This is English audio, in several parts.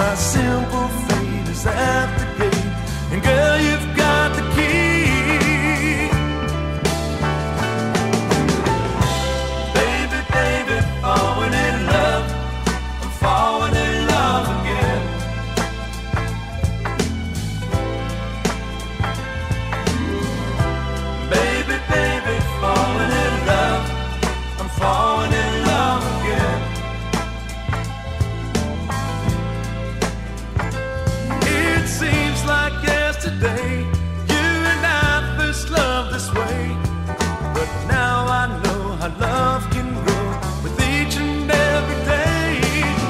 my simple today. You and I first loved this way, but now I know how love can grow with each and every day.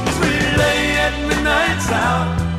As we lay at midnight's out.